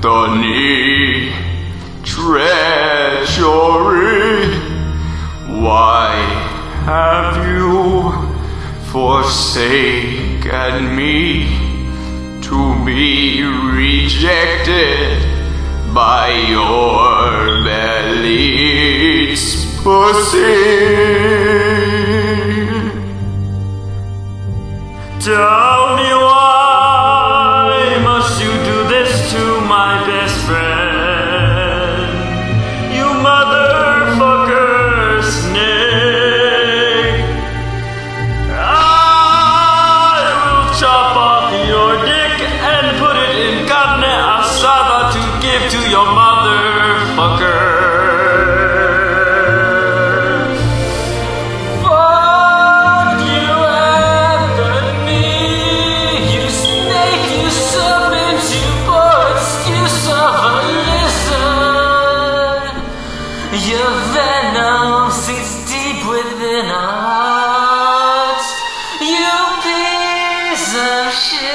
Antwon Treasury. Why have you forsaken me to be rejected by your belly's pussy? Tell me why deep within our hearts. You piece of shit.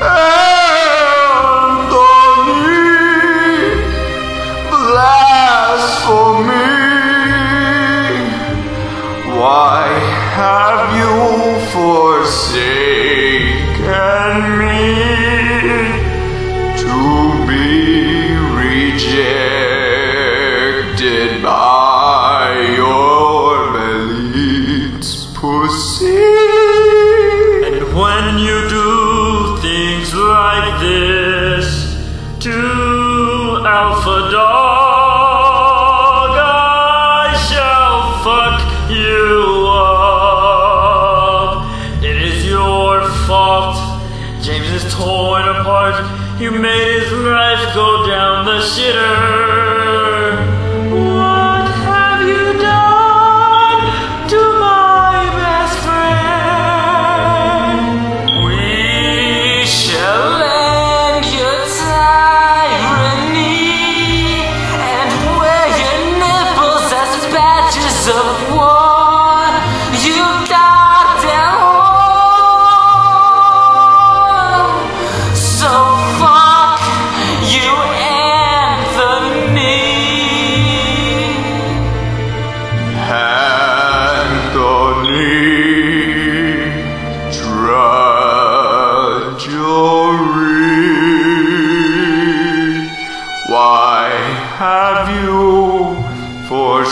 Antwon, blasphemy. Why have you forsaken when you do things like this to Alpha Dog, I shall fuck you up. It is your fault. James is torn apart. You made his life go down the shitter.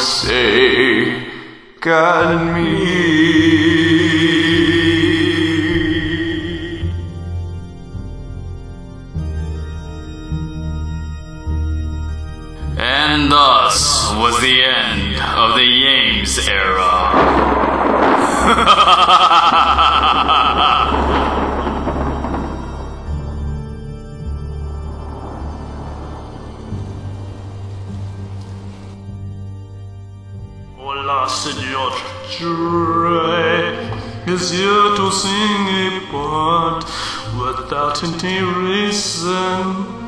Forsaken me? And thus was the end of the Yames era. Hola, Senor Dre is here to sing a part without any reason.